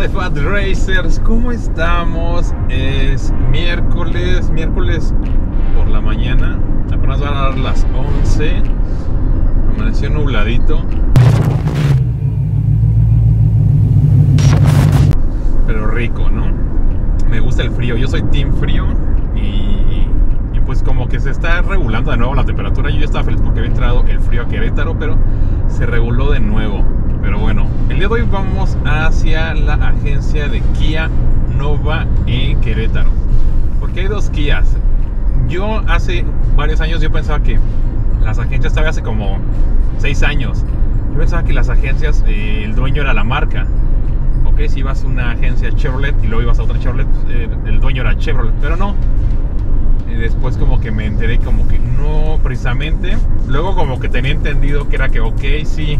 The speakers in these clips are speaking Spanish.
de Fat Racers, ¿cómo estamos? Es miércoles, miércoles por la mañana, apenas van a dar las 11, amaneció nubladito. Pero rico, ¿no? Me gusta el frío, yo soy team frío y, pues como que se está regulando de nuevo la temperatura. Yo estaba feliz porque había entrado el frío a Querétaro, pero se reguló de nuevo. Pero bueno, el día de hoy vamos hacia la agencia de Kia Nova en Querétaro. Porque hay dos Kias. Yo hace varios años yo pensaba que las agencias, estaba hace como 6 años, yo pensaba que las agencias, eh, el dueño era la marca. Ok, si ibas a una agencia Chevrolet y luego ibas a otra Chevrolet, eh, el dueño era Chevrolet. Pero no, después como que me enteré como que no precisamente. Luego como que tenía entendido que era que, ok, sí,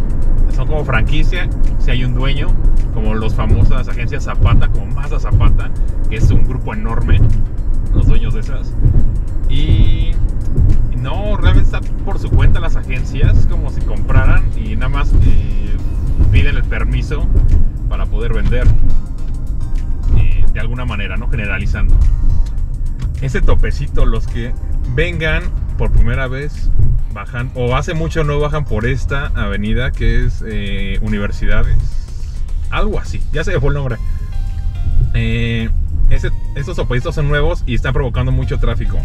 son como franquicia, si hay un dueño, como los famosas agencias Zapata, como Mazda Zapata, que es un grupo enorme, los dueños de esas. Y no, realmente está por su cuenta las agencias, como si compraran y nada más eh, piden el permiso para poder vender. eh, de alguna manera, ¿no? Generalizando. Ese topecito, los que vengan por primera vez, bajan, o hace mucho no bajan por esta avenida que es eh, Universidades. Algo así, ya se fue el nombre. Eh, estos topecitos son nuevos y están provocando mucho tráfico.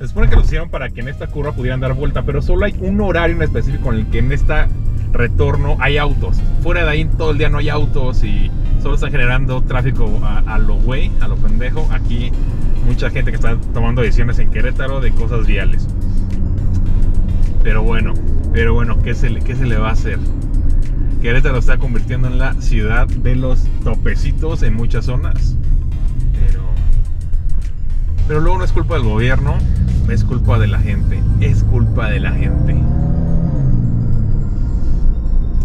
Se supone que los hicieron para que en esta curva pudieran dar vuelta, pero solo hay un horario en específico en el que en esta retorno hay autos. Fuera de ahí todo el día no hay autos y solo están generando tráfico a, lo güey, a lo pendejo. Aquí mucha gente que está tomando decisiones en Querétaro de cosas viales. Pero bueno, pero bueno, ¿qué se, le, qué se le va a hacer? Querétaro está convirtiendo en la ciudad de los topecitos en muchas zonas. Pero, pero luego no es culpa del gobierno, es culpa de la gente. Es culpa de la gente.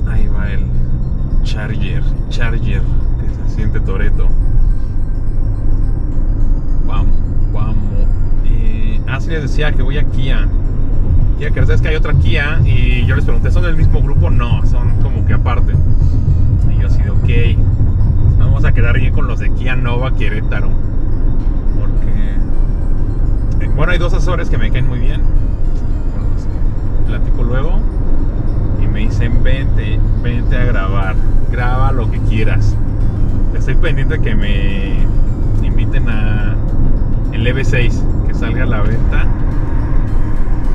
Ahí va el Charger, Charger, se siente Toreto. Vamos, vamos. Eh, ah, les decía que voy a Kia. Kia, que sabes que hay otra Kia y yo les pregunté, ¿son del mismo grupo? No, son como que aparte. Y yo así de, ok, vamos a quedar bien con los de Kia Nova Querétaro. Porque, eh, bueno, hay dos asesores que me caen muy bien. Con los que platico luego. Y me dicen, vente, vente a grabar. Graba lo que quieras. Estoy pendiente de que me inviten a el EV6 que salga a la venta.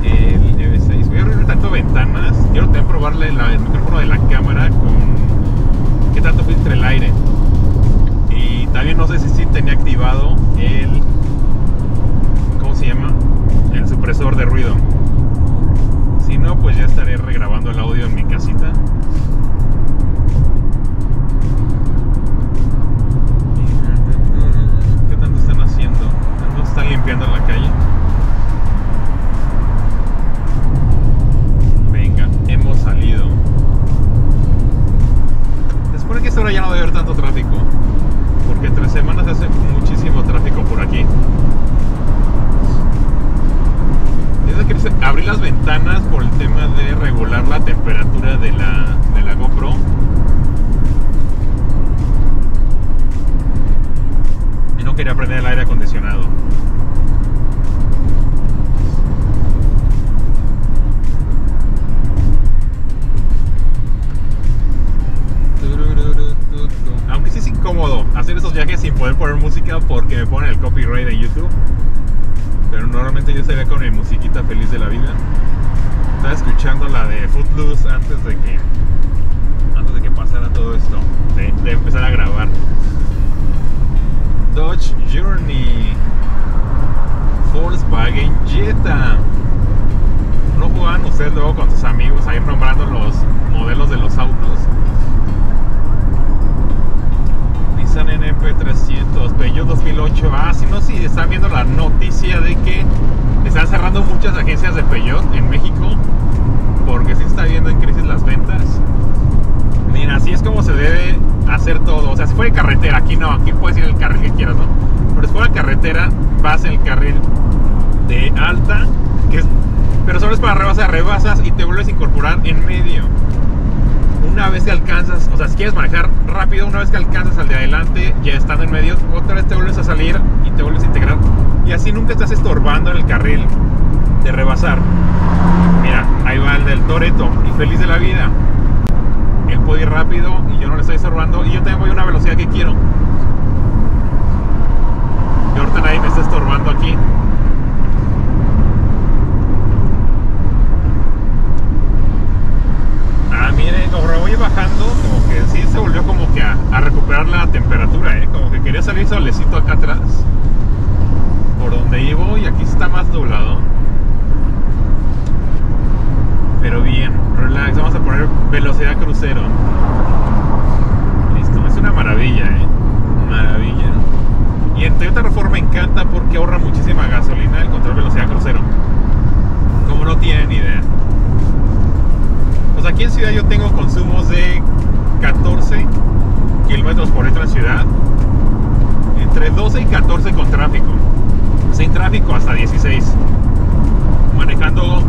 El EV6 voy a abrir tanto ventanas. Quiero también probarle el micrófono de la cámara con qué tanto filtra el aire. Y también no sé si sí tenía activado el ¿cómo se llama? el supresor de ruido. Si no pues ya estaré regrabando el audio en mi casita están limpiando la calle? Porque me ponen el copyright en YouTube. Pero normalmente yo estaría con mi musiquita feliz de la vida. Estaba escuchando la de Footloose antes de que antes de que pasara todo esto, de, de empezar a grabar. Dodge Journey, Volkswagen Jetta. ¿No jugaban ustedes luego con sus amigos a ir nombrando los modelos están viendo la noticia de que están cerrando muchas agencias de Peugeot en México porque sí está viendo en crisis las ventas. Mira, así es como se debe hacer todo. O sea, si fuera carretera, aquí no, aquí puedes ir en el carril que quieras, ¿no? Pero si fuera carretera, vas en el carril de alta, que es, pero solo es para rebasar, rebasas y te vuelves a incorporar en medio. una vez que alcanzas, o sea, si quieres manejar rápido, una vez que alcanzas al de adelante, ya estando en medio, otra vez te vuelves a salir te vuelves a integrar. Y así nunca estás estorbando en el carril de rebasar. Mira, ahí va el del Toreto y feliz de la vida. Él puede ir rápido y yo no le estoy estorbando y yo también voy a una velocidad que quiero. Y ahorita nadie me está estorbando aquí. Ah, mire, como voy bajando, como que sí se volvió como que a, a recuperar la temperatura, ¿eh? Como que quería salir solecito acá atrás. Por donde iba y aquí está más doblado. Pero bien, relax, vamos a poner velocidad crucero. Listo, es una maravilla, ¿eh? Maravilla. Y en Toyota Reforma me encanta porque ahorra muchísima gasolina el control velocidad crucero. Como no tienen idea. Pues aquí en ciudad yo tengo consumos de 14 kilómetros Entre 12 y 14 con tráfico. Sin tráfico hasta 16. Manejando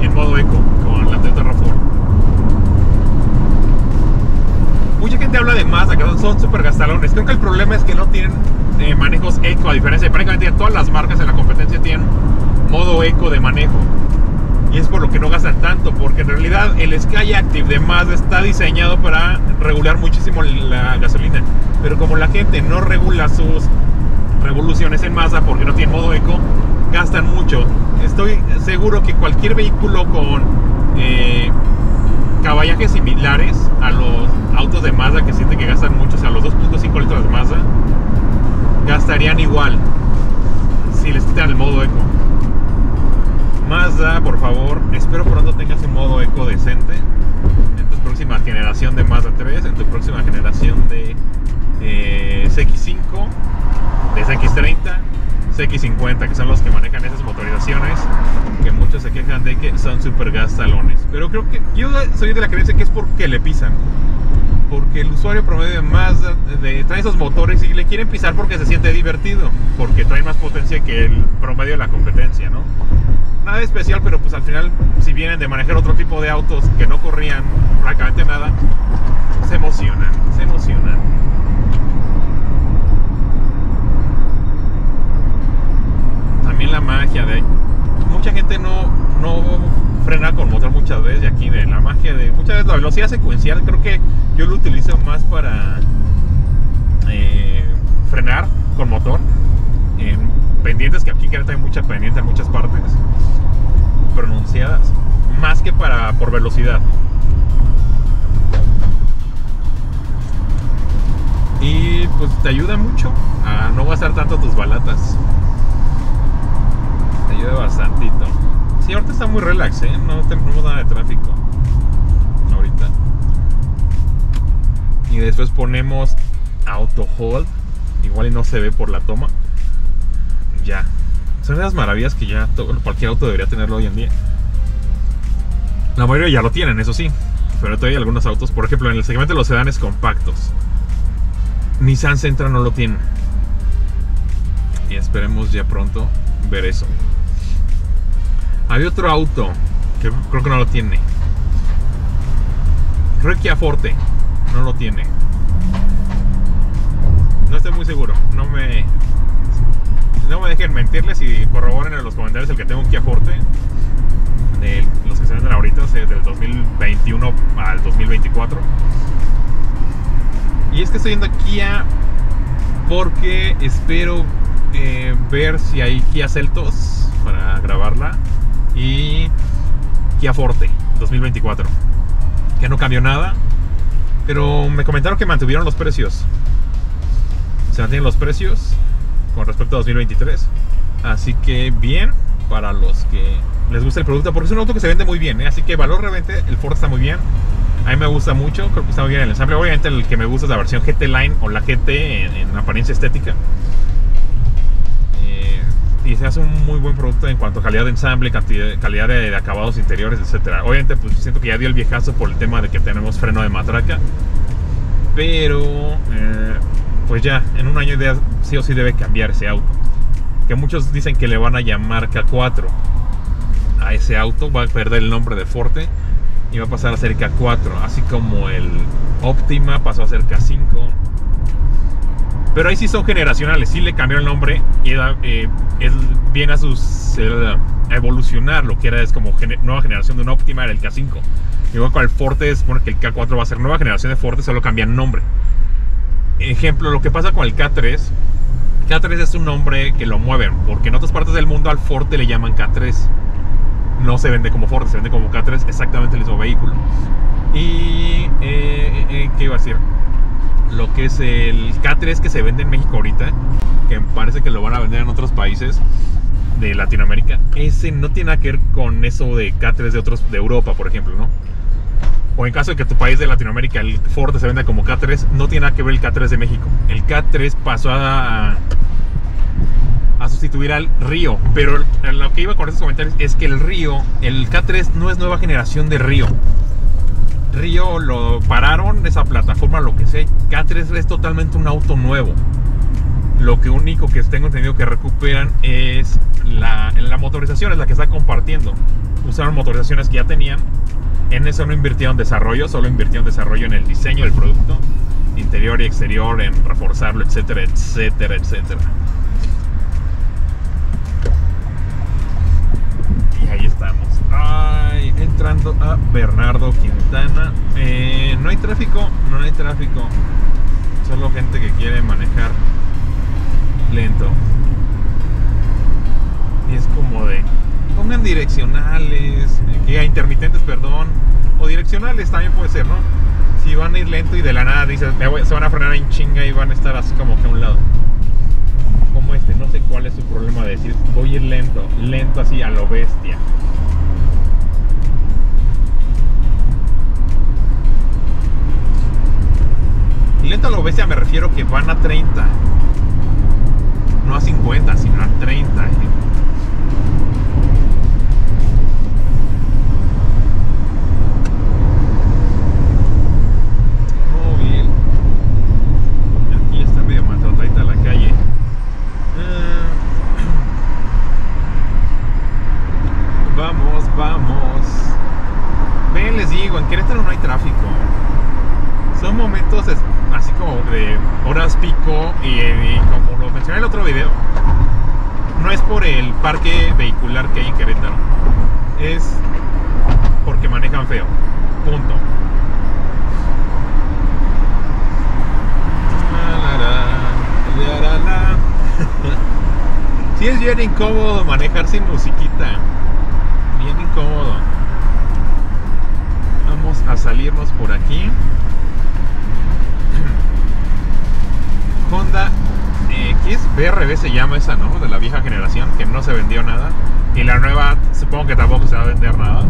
en modo eco con la Toyota RAV4. Mucha gente habla de Mazda, que son súper gastalones. Creo que el problema es que no tienen eh, manejos eco, a diferencia de prácticamente todas las marcas en la competencia tienen modo eco de manejo. Y es por lo que no gastan tanto, porque en realidad el Sky Active de Mazda está diseñado para regular muchísimo la gasolina. Pero como la gente no regula sus revoluciones en Mazda porque no tiene modo eco, gastan mucho. Estoy seguro que cualquier vehículo con eh, caballajes similares a los autos de Mazda que sienten que gastan mucho, o sea, los 2.5 litros de Mazda, gastarían igual si les quitan el modo eco. Mazda, por favor, espero pronto tengas un modo eco decente en tu próxima generación de Mazda 3, en tu próxima generación de eh, CX5, de CX30 CX50, que son los que manejan esas motorizaciones, que muchos se quejan de que son super gastalones. Pero creo que yo soy de la creencia que es porque le pisan. Porque el usuario promedio de Mazda de, trae esos motores y le quieren pisar porque se siente divertido, porque trae más potencia que el promedio de la competencia, ¿no? Nada especial, pero pues al final, si vienen de manejar otro tipo de autos que no corrían prácticamente nada, se emocionan, se emocionan. También la magia de mucha gente no, no frena con motor muchas veces y aquí de la magia de muchas veces la velocidad secuencial creo que yo lo utilizo más para eh, frenar con motor en pendientes que aquí que hay mucha pendiente en muchas partes pronunciadas más que para por velocidad. Y pues te ayuda mucho a no gastar tanto tus balatas bastantito. Sí, ahorita está muy relax, ¿eh? No tenemos nada de tráfico. Ahorita. Y después ponemos auto hold. Igual y no se ve por la toma. Ya. Son esas maravillas que ya cualquier auto debería tenerlo hoy en día. La mayoría ya lo tienen, eso sí. Pero todavía hay algunos autos, por ejemplo, en el segmento de los sedanes compactos. Nissan Sentra no lo tiene. Y esperemos ya pronto ver eso. Había otro auto que creo que no lo tiene. Creo que Forte no lo tiene. No estoy muy seguro. No me. No me dejen mentirles y corroboren en los comentarios el que tengo un Kia Forte. De los que se venden ahorita, sea, del 2021 al 2024. Y es que estoy yendo a Kia porque espero eh, ver si hay Kia Celtos para grabarla y Kia Forte 2024 que no cambió nada pero me comentaron que mantuvieron los precios. Se mantienen los precios con respecto a 2023 así que bien para los que les gusta el producto porque es un auto que se vende muy bien ¿eh? así que valor realmente el Ford está muy bien. A mí me gusta mucho creo que está muy bien el ensamble. Obviamente el que me gusta es la versión GT Line o la GT en, en apariencia estética y se hace un muy buen producto en cuanto a calidad de ensamble, calidad de, acabados interiores, etcétera. Obviamente, pues siento que ya dio el viejazo por el tema de que tenemos freno de matraca, pero eh, pues ya en un año de sí o sí debe cambiar ese auto. Que muchos dicen que le van a llamar K4 a ese auto, va a perder el nombre de Forte iba a pasar a ser K4, así como el Optima pasó a ser K5. Pero ahí sí son generacionales, sí le cambió el nombre y eh, viene a sus, a evolucionar lo que era es como nueva generación de un Optima, era el K5. Igual con el Forte, supone que el K4 va a ser nueva generación de Forte, solo cambian nombre. Ejemplo, lo que pasa con el K3. K3 es un nombre que lo mueven, porque en otras partes del mundo al Forte le llaman K3. No se vende como Forte, se vende como K3, exactamente el mismo vehículo. Y, eh, eh, eh, ¿qué iba a decir? Lo que es el K3 que se vende en México ahorita, que parece que lo van a vender en otros países de Latinoamérica, ese no tiene nada que ver con eso de K3 de otros, de Europa, por ejemplo, ¿no? o en caso de que tu país de Latinoamérica el Ford se venda como K3, no tiene nada que ver el K3 de México. El K3 pasó a, a sustituir al Río, pero lo que iba con estos comentarios es que el Río, el K3 no es nueva generación de Río. Río lo pararon, esa plataforma, lo que sea. K3 es totalmente un auto nuevo. Lo que único que tengo entendido que recuperan es la, la motorización, es la que está compartiendo. Usaron motorizaciones que ya tenían en eso no invirtieron desarrollo, solo invirtieron desarrollo en el diseño del producto, interior y exterior, en reforzarlo, etcétera, etcétera, etcétera. Y ahí estamos. Ay, entrando a Bernardo Quintana. Eh, no hay tráfico, no hay tráfico. Solo gente que quiere manejar lento. Y es como de pongan direccionales, que intermitentes, perdón, o direccionales también puede ser, ¿no? Si van a ir lento y de la nada dices, se van a frenar en chinga y van a estar así como que a un lado. Sé cuál es su problema de decir, voy a ir lento, lento así a lo bestia. Lento a lo bestia me refiero que van a 30, no a 50, sino a 30. y, como lo mencioné en el otro video, no es por el parque vehicular que hay en Querétaro, es porque manejan feo. Punto. Si es bien incómodo manejar sin musiquita. Bien incómodo. Vamos a salirnos por aquí. Honda X, BRB se llama esa, ¿no? De la vieja generación, que no se vendió nada. Y la nueva, supongo que tampoco se va a vender nada.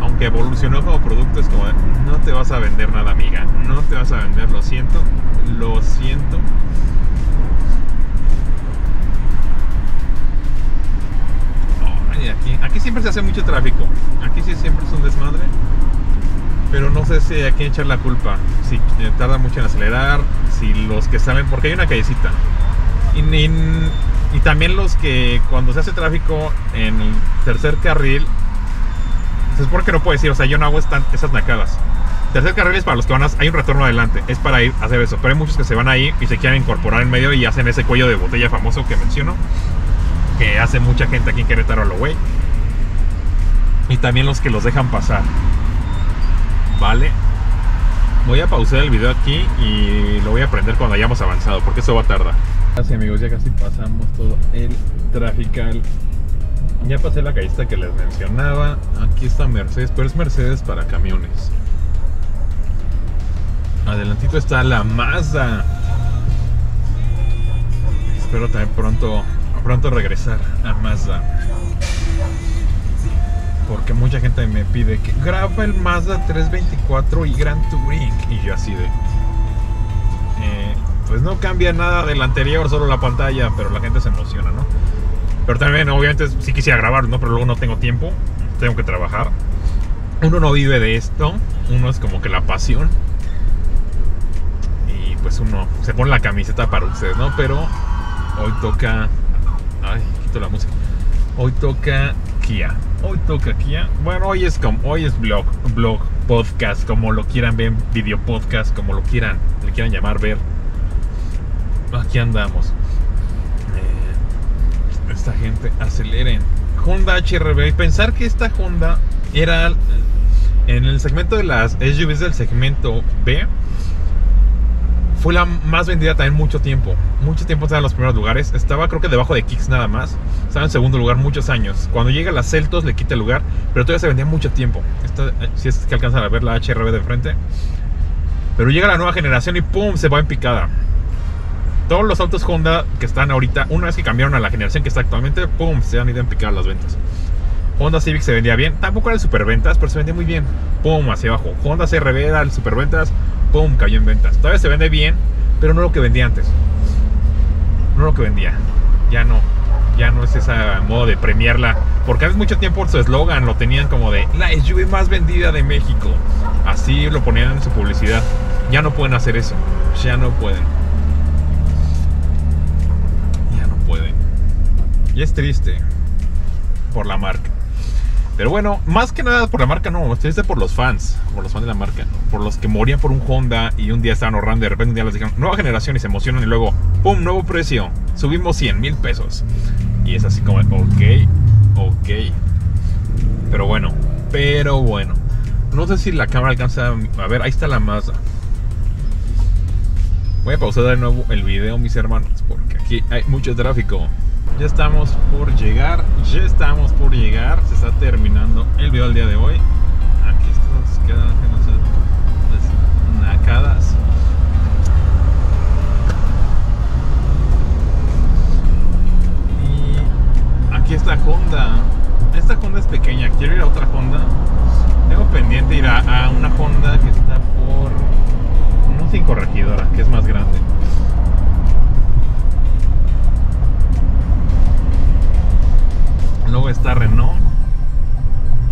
Aunque evolucionó como producto, es como, no te vas a vender nada, amiga. No te vas a vender, lo siento. Lo siento. Hace mucho tráfico. Aquí sí siempre es un desmadre pero no sé si a quién echar la culpa. Si eh, tarda mucho en acelerar, si los que salen, porque hay una callecita. Y, también los que cuando se hace tráfico en el tercer carril, es porque no puedes ir, o sea, yo no hago esas nacadas. Tercer carril es para los que van a, hay un retorno adelante, es para ir a hacer eso. Pero hay muchos que se van ahí y se quieren incorporar en medio y hacen ese cuello de botella famoso que menciono, que hace mucha gente aquí en Querétaro lo güey. También los que los dejan pasar. Vale. Voy a pausar el video aquí y lo voy a aprender cuando hayamos avanzado, porque eso va a tardar. Así amigos, ya casi pasamos todo el trafical. Ya pasé la callista que les mencionaba. Aquí está Mercedes, pero es Mercedes para camiones. Adelantito está la Mazda. Espero también pronto, pronto regresar a Mazda porque mucha gente me pide que graba el Mazda 324 y Gran Touring y yo así de eh, pues no cambia nada del anterior solo la pantalla pero la gente se emociona no pero también obviamente sí quisiera grabar no pero luego no tengo tiempo tengo que trabajar. Uno no vive de esto uno es como que la pasión. Y pues uno se pone la camiseta para ustedes no pero hoy toca ay quito la música. Hoy toca Kia Hoy toca Kia. Bueno, hoy es como, hoy es blog, blog, podcast, como lo quieran ver, video podcast, como lo quieran, le quieran llamar ver. Aquí andamos. Eh, esta gente aceleren. Honda HRB. Pensar que esta Honda era en el segmento de las SUVs del segmento B fue la más vendida también mucho tiempo. Mucho tiempo estaba en los primeros lugares. Estaba creo que debajo de Kicks nada más. Estaba en segundo lugar muchos años. Cuando llega la Celtos le quita el lugar, pero todavía se vendía mucho tiempo. Esta, si es que alcanzan a ver la HRB de frente. Pero llega la nueva generación y ¡pum! se va en picada. Todos los autos Honda que están ahorita, una vez que cambiaron a la generación que está actualmente, ¡pum! se han ido en picada las ventas. Honda Civic se vendía bien, tampoco era el superventas, pero se vendía muy bien. ¡Pum! hacia abajo. Honda CRV era el superventas, ¡pum! cayó en ventas. Todavía se vende bien, pero no lo que vendía antes. No lo que vendía. Ya no. Ya no es ese modo de premiarla. Porque hace mucho tiempo su eslogan lo tenían como de la SUV más vendida de México. Así lo ponían en su publicidad. Ya no pueden hacer eso. Ya no pueden. Ya no pueden. Y es triste. Por la marca. Pero bueno, más que nada por la marca, no, estoy por los fans, por los fans de la marca, por los que morían por un Honda y un día estaban ahorrando de repente un día les dijeron, nueva generación y se emocionan y luego, ¡pum! Nuevo precio, subimos 100 mil pesos. Y es así como, ok, ok. Pero bueno, pero bueno. No sé si la cámara alcanza a ver, ahí está la Mazda. Voy a pausar de nuevo el video, mis hermanos, porque aquí hay mucho tráfico. Ya estamos por llegar, ya estamos por llegar, se está terminando el video del día de hoy. Aquí estamos quedan las nacadas. Y aquí está Honda. Esta Honda es pequeña, quiero ir a otra Honda. Tengo pendiente ir a, a una Honda que está por no sin corregidora, que es más grande. Luego está Renault,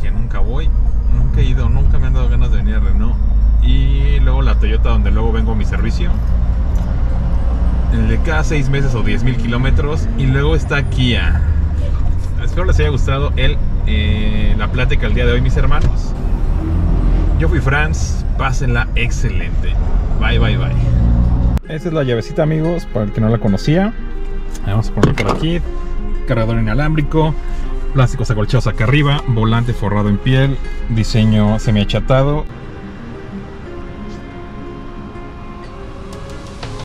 que nunca voy, nunca he ido, nunca me han dado ganas de venir a Renault. Y luego la Toyota, donde luego vengo a mi servicio. El de cada 6 meses o 10 mil kilómetros. Y luego está Kia. Espero les haya gustado el, eh, la plática el día de hoy, mis hermanos. Yo fui Franz, pásenla excelente. Bye, bye, bye. Esta es la llavecita, amigos, para el que no la conocía. Vamos a poner por aquí. Cargador inalámbrico, plásticos acolchados acá arriba, volante forrado en piel, diseño semi achatado